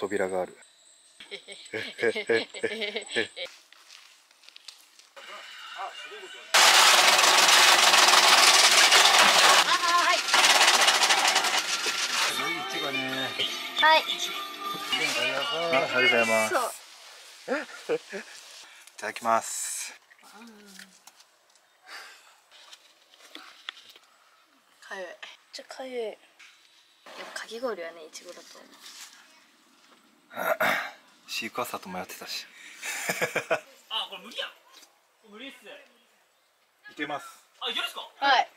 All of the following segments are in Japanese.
扉があるはい。あありがとうございます。いただきますかゆい。ちょかゆい。やっぱかき氷はね、いちごだと思う。シークワーサーと迷ってたし あこれ無理やん無理っすいけますあいけるっすか？はい。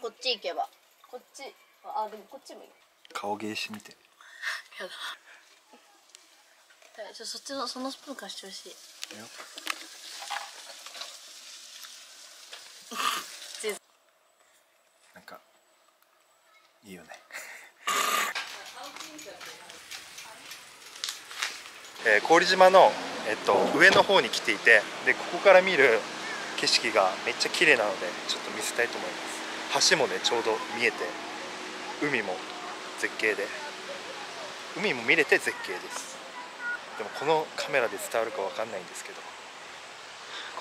こっち行けば。こっち。あ、でもこっちもいい。顔芸してみてやだ。はいちょそっちのそのスプーン貸してほしい。なんかいいよねえー、氷島の、えっと、上の方に来ていてでここから見る景色がめっちゃ綺麗なのでちょっと見せたいと思います。橋もねちょうど見えて海も絶景で海も見れて絶景です。でもこのカメラで伝わるかわかんないんですけど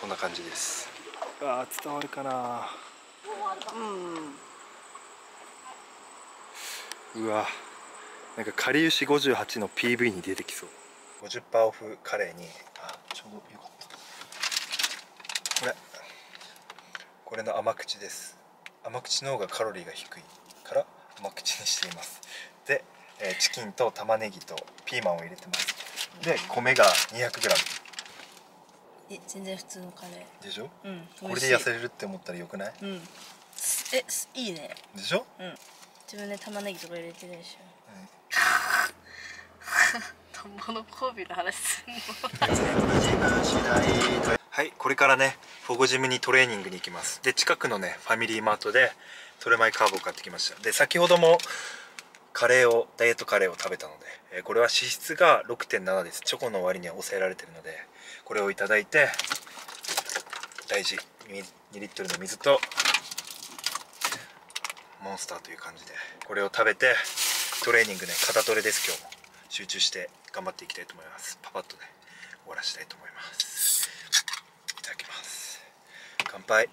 こんな感じです。あー伝わるかな。うわ。なんかかりゆし58の PV に出てきそう50%オフカレーにあちょうどよかったこれこれの甘口です甘口の方がカロリーが低いから甘口にしていますで、えーチキンと玉ねぎとピーマンを入れてますで米が 200g え、全然普通のカレでしょ？ー。うん。これで痩せれるって思ったらよくない？うん。すえ、すいいね。でしょ、うん。自分で玉ねぎとか入れてるでしょ。田ん ぼの交尾の話すんの。はいこれからねフォゴジムにトレーニングに行きますで近くのねファミリーマートでトレマイカーブを買ってきました。で先ほどもカレーをダイエットカレーを食べたので、えーこれは脂質が6.7です。チョコの割には抑えられてるのでこれをいただいて大事。2リットルの水とモンスターという感じでこれを食べてトレーニングね肩トレです今日も。集中して頑張っていきたいと思います。パパッとね終わらしたいと思います。いただきます。乾杯。う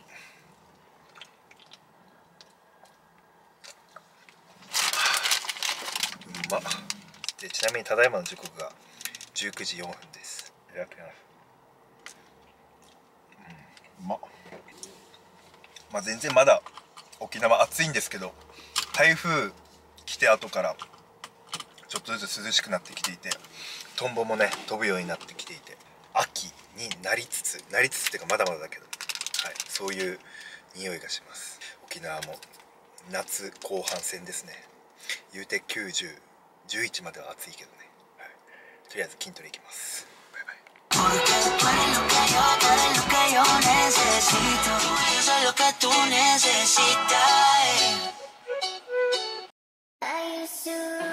までちなみにただいまの時刻が19時4分です。いただきますうん。ままあ全然まだ沖縄暑いんですけど台風来て後からちょっとずつ涼しくなってきていてトンボもね飛ぶようになってきていて秋になりつつなりつつっていうかまだまだだけど、はい、そういう匂いがします。沖縄も夏後半戦ですね。言うて9011までは暑いけどね、はい、とりあえず筋トレいきます。バイバイ。I used to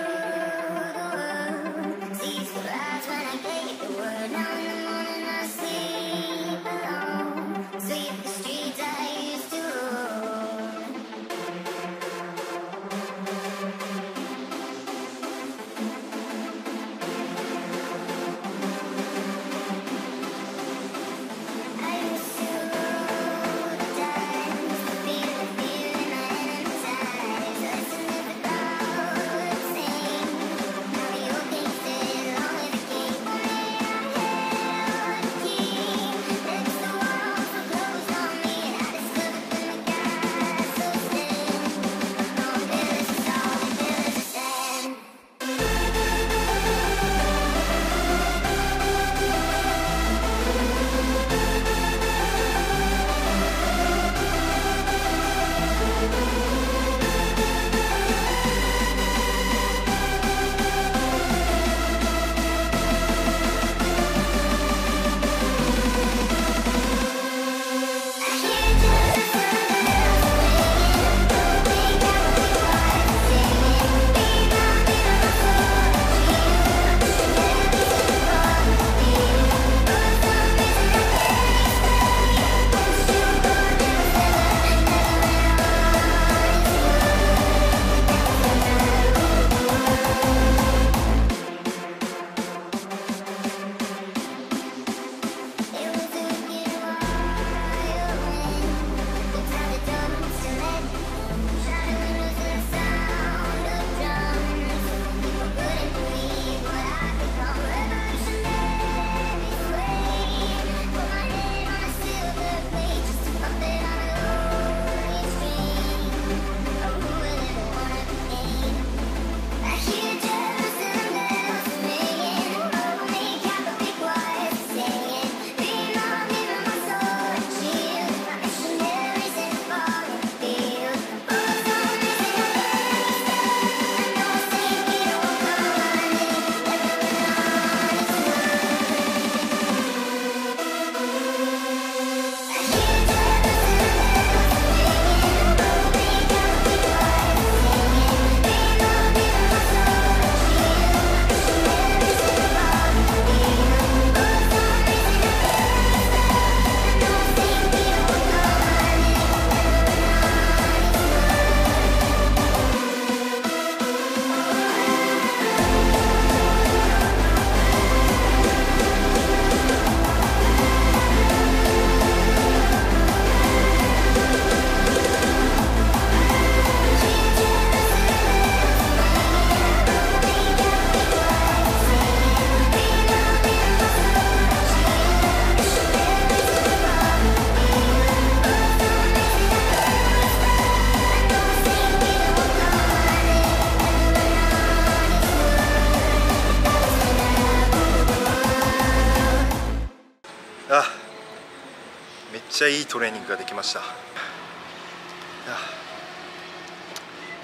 ちゃいいトレーニングができました。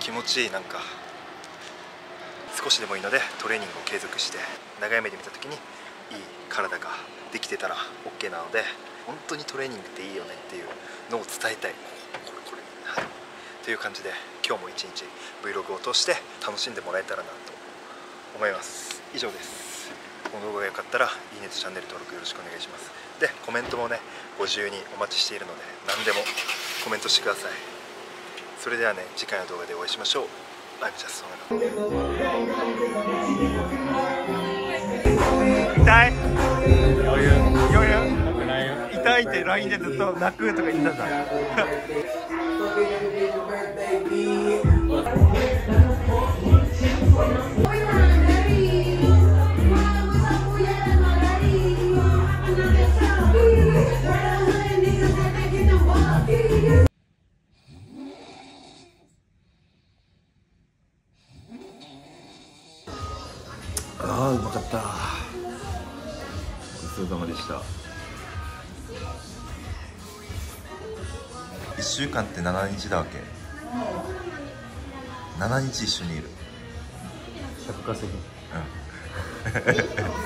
気持ちいいなんか。少しでもいいのでトレーニングを継続して長い目で見た時にいい体ができてたら OK なので本当にトレーニングっていいよねっていうのを伝えたい。これこれはい。という感じで今日も一日 Vlog を通して楽しんでもらえたらなと思います。以上です。この動画が良かったらいいねとチャンネル登録よろしくお願いします。でコメントもねご自由にお待ちしているので何でもコメントしてください。それではね次回の動画でお会いしましょう。I'm just so 痛い。余裕余裕痛いって LINE でずっと泣くとか言ってたじゃん。Yeah. ああうまかった。ごちそうさまでした。1週間って7日だわけ？7日一緒にいる。100稼ぎ。うん